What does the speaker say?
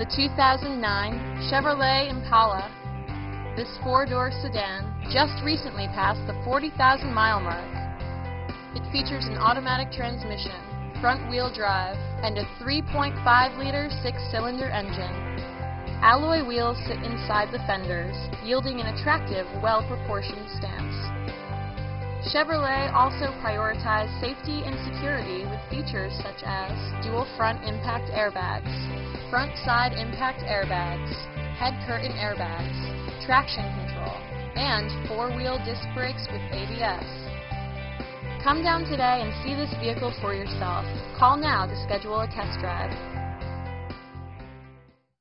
the 2009 Chevrolet Impala. This four-door sedan just recently passed the 40,000 mile mark. It features an automatic transmission, front-wheel drive, and a 3.5-liter six-cylinder engine. Alloy wheels sit inside the fenders, yielding an attractive, well-proportioned stance. Chevrolet also prioritized safety and security with features such as dual front impact airbags, front side impact airbags, head curtain airbags, traction control, and four-wheel disc brakes with ABS. Come down today and see this vehicle for yourself. Call now to schedule a test drive.